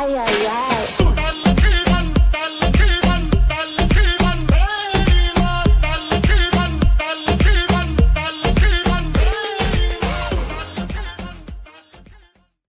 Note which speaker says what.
Speaker 1: ay, ay.